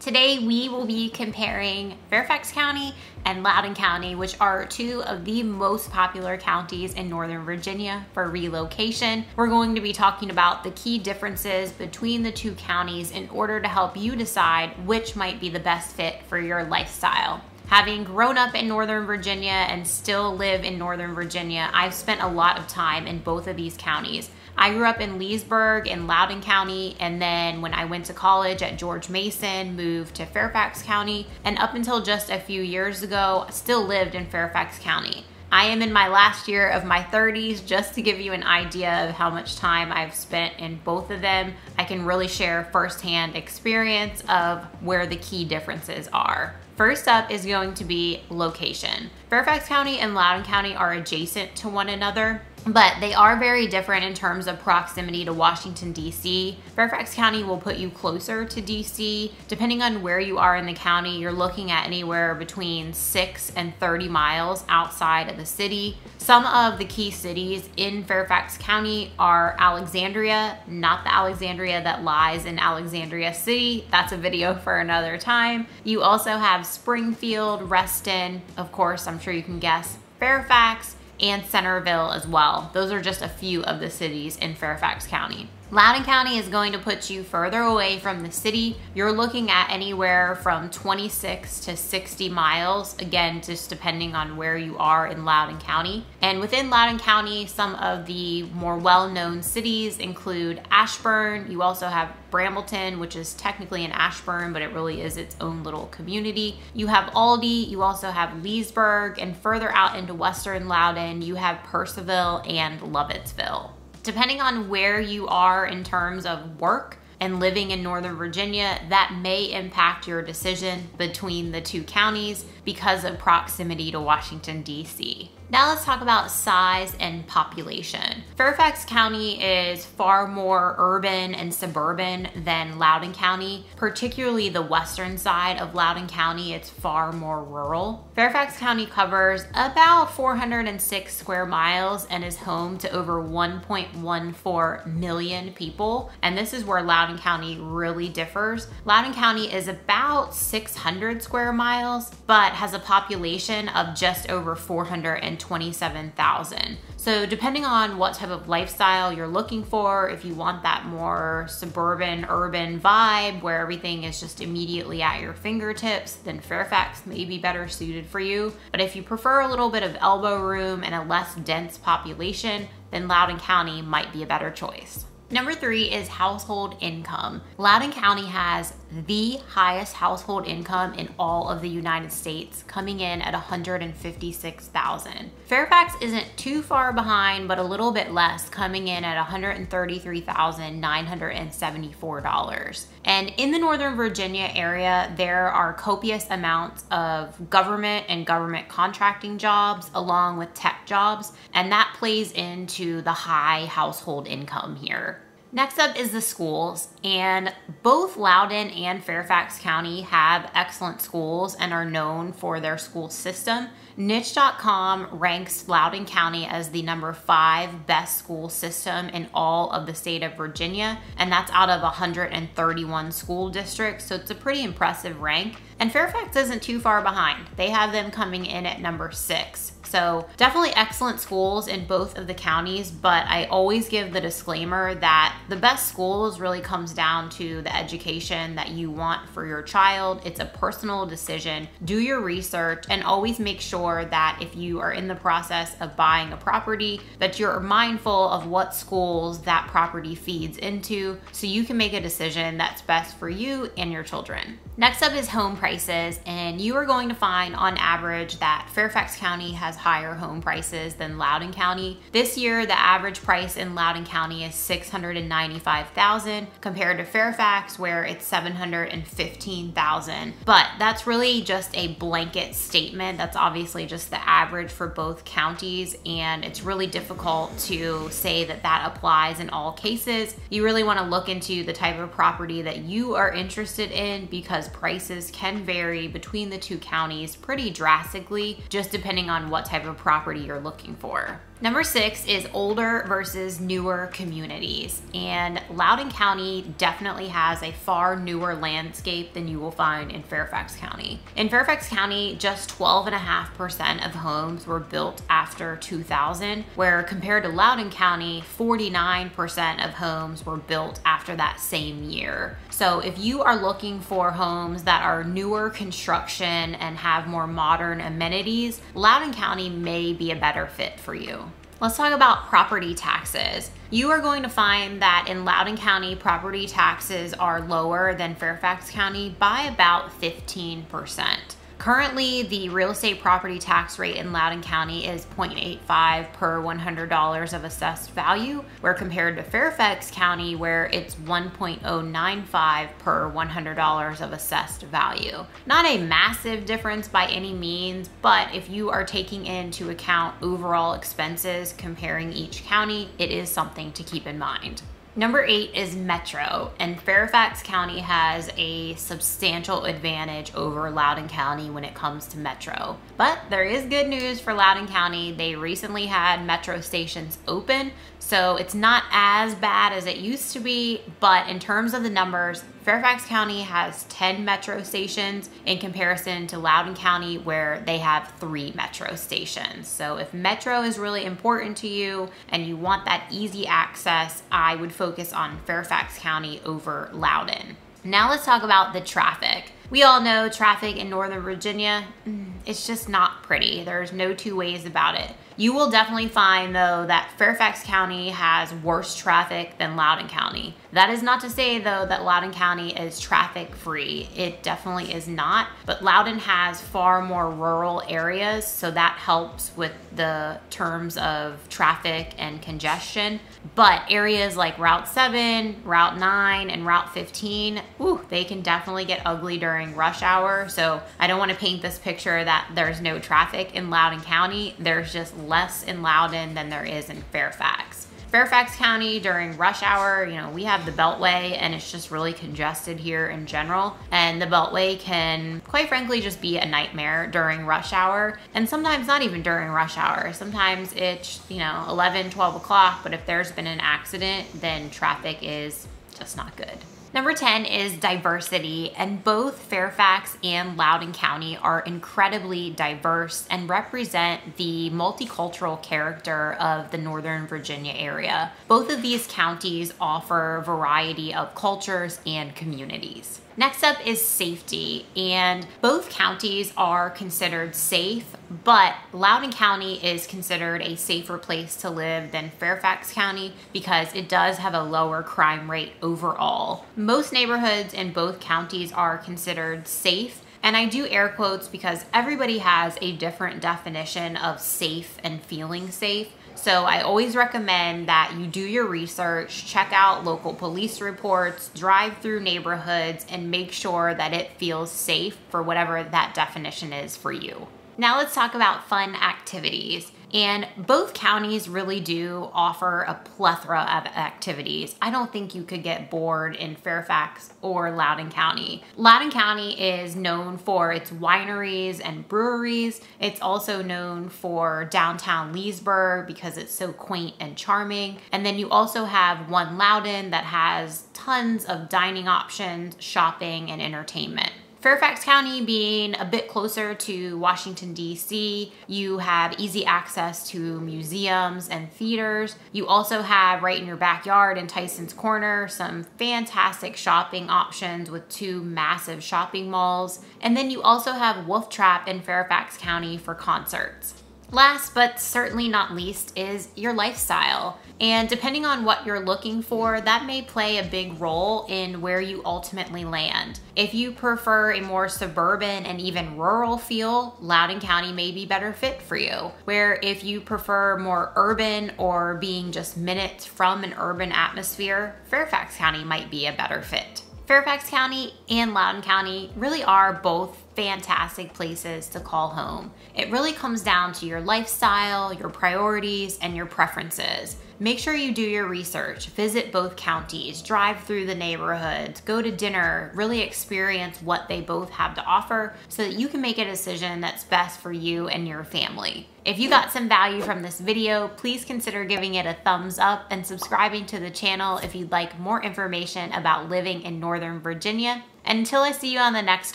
Today we will be comparing Fairfax County and Loudoun County, which are two of the most popular counties in Northern Virginia for relocation. We're going to be talking about the key differences between the two counties in order to help you decide which might be the best fit for your lifestyle. Having grown up in Northern Virginia and still live in Northern Virginia, I've spent a lot of time in both of these counties. I grew up in Leesburg in Loudoun County, and then when I went to college at George Mason, moved to Fairfax County, and up until just a few years ago, still lived in Fairfax County. I am in my last year of my 30s just to give you an idea of how much time I've spent in both of them. I can really share firsthand experience of where the key differences are. First up is going to be location. Fairfax County and Loudoun County are adjacent to one another but they are very different in terms of proximity to Washington, D.C. Fairfax County will put you closer to D.C. Depending on where you are in the county, you're looking at anywhere between 6 and 30 miles outside of the city. Some of the key cities in Fairfax County are Alexandria, not the Alexandria that lies in Alexandria City. That's a video for another time. You also have Springfield, Reston, of course, I'm sure you can guess, Fairfax, and Centreville as well. Those are just a few of the cities in Fairfax County. Loudoun County is going to put you further away from the city. You're looking at anywhere from 26 to 60 miles, again, just depending on where you are in Loudoun County. And within Loudoun County, some of the more well-known cities include Ashburn. You also have Brambleton, which is technically in Ashburn, but it really is its own little community. You have Aldie, you also have Leesburg, and further out into western Loudoun, you have Purcellville and Lovettsville. Depending on where you are in terms of work and living in Northern Virginia, that may impact your decision between the two counties because of proximity to Washington, D.C. Now let's talk about size and population. Fairfax County is far more urban and suburban than Loudoun County, particularly the western side of Loudoun County, it's far more rural. Fairfax County covers about 406 square miles and is home to over 1.14 million people, and this is where Loudoun County really differs. Loudoun County is about 600 square miles, but has a population of just over 400 27,000. So depending on what type of lifestyle you're looking for, if you want that more suburban, urban vibe where everything is just immediately at your fingertips, then Fairfax may be better suited for you. But if you prefer a little bit of elbow room and a less dense population, then Loudoun County might be a better choice. Number three is household income. Loudoun County has the highest household income in all of the United States, coming in at 156,000. Fairfax isn't too far behind, but a little bit less, coming in at $133,974. And in the Northern Virginia area, there are copious amounts of government and government contracting jobs along with tech jobs, and that plays into the high household income here. Next up is the schools, and both Loudoun and Fairfax County have excellent schools and are known for their school system. Niche.com ranks Loudoun County as the number five best school system in all of the state of Virginia, and that's out of 131 school districts, so it's a pretty impressive rank. And Fairfax isn't too far behind. They have them coming in at number six. So definitely excellent schools in both of the counties, but I always give the disclaimer that the best schools really comes down to the education that you want for your child. It's a personal decision. Do your research and always make sure that if you are in the process of buying a property, that you're mindful of what schools that property feeds into so you can make a decision that's best for you and your children. Next up is home prices, and you are going to find on average that Fairfax County has higher home prices than Loudoun County. This year, the average price in Loudoun County is 695,000 compared to Fairfax where it's 715,000. But that's really just a blanket statement. That's obviously just the average for both counties and it's really difficult to say that that applies in all cases. You really want to look into the type of property that you are interested in because prices can vary between the two counties pretty drastically just depending on what type of property you're looking for. Number six is older versus newer communities. And Loudoun County definitely has a far newer landscape than you will find in Fairfax County. In Fairfax County, just 12.5% of homes were built after 2000, where compared to Loudoun County, 49% of homes were built after that same year. So if you are looking for homes that are newer construction and have more modern amenities, Loudoun County may be a better fit for you. Let's talk about property taxes. You are going to find that in Loudoun County, property taxes are lower than Fairfax County by about 15%. Currently, the real estate property tax rate in Loudoun County is 0.85 per $100 of assessed value, where compared to Fairfax County, where it's 1.095 per $100 of assessed value. Not a massive difference by any means, but if you are taking into account overall expenses comparing each county, it is something to keep in mind. Number eight is Metro, and Fairfax County has a substantial advantage over Loudoun County when it comes to Metro. But there is good news for Loudoun County. They recently had Metro stations open, so it's not as bad as it used to be, but in terms of the numbers, Fairfax County has 10 metro stations in comparison to Loudoun County where they have three metro stations. So if metro is really important to you and you want that easy access, I would focus on Fairfax County over Loudoun. Now let's talk about the traffic. We all know traffic in Northern Virginia, mm, it's just not pretty. There's no two ways about it. You will definitely find though that Fairfax County has worse traffic than Loudoun County. That is not to say though that Loudoun County is traffic free. It definitely is not, but Loudoun has far more rural areas, so that helps with the terms of traffic and congestion. But areas like Route 7, Route 9, and Route 15, ooh, they can definitely get ugly during rush hour. So I don't want to paint this picture that there's no traffic in Loudoun County. There's just less in Loudoun than there is in Fairfax. Fairfax County during rush hour, you know, we have the Beltway and it's just really congested here in general. And the Beltway can, quite frankly, just be a nightmare during rush hour. And sometimes not even during rush hour. Sometimes it's, you know, 11, 12 o'clock, but if there's been an accident, then traffic is just not good. Number 10 is diversity, and both Fairfax and Loudoun County are incredibly diverse and represent the multicultural character of the Northern Virginia area. Both of these counties offer a variety of cultures and communities. Next up is safety, and both counties are considered safe, but Loudoun County is considered a safer place to live than Fairfax County because it does have a lower crime rate overall. Most neighborhoods in both counties are considered safe, and I do air quotes because everybody has a different definition of safe and feeling safe. So I always recommend that you do your research, check out local police reports, drive through neighborhoods, and make sure that it feels safe for whatever that definition is for you. Now let's talk about fun activities. And both counties really do offer a plethora of activities. I don't think you could get bored in Fairfax or Loudoun County. Loudoun County is known for its wineries and breweries. It's also known for downtown Leesburg because it's so quaint and charming. And then you also have One Loudoun that has tons of dining options, shopping, and entertainment. Fairfax County being a bit closer to Washington, D.C., you have easy access to museums and theaters. You also have right in your backyard in Tysons Corner some fantastic shopping options with two massive shopping malls. And then you also have Wolf Trap in Fairfax County for concerts. Last but certainly not least is your lifestyle. And depending on what you're looking for, that may play a big role in where you ultimately land. If you prefer a more suburban and even rural feel, Loudoun County may be better fit for you. Where if you prefer more urban or being just minutes from an urban atmosphere, Fairfax County might be a better fit. Fairfax County and Loudoun County really are both fantastic places to call home. It really comes down to your lifestyle, your priorities, and your preferences. Make sure you do your research, visit both counties, drive through the neighborhoods, go to dinner, really experience what they both have to offer so that you can make a decision that's best for you and your family. If you got some value from this video, please consider giving it a thumbs up and subscribing to the channel if you'd like more information about living in Northern Virginia. Until I see you on the next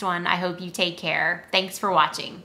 one, I hope you take care. Thanks for watching.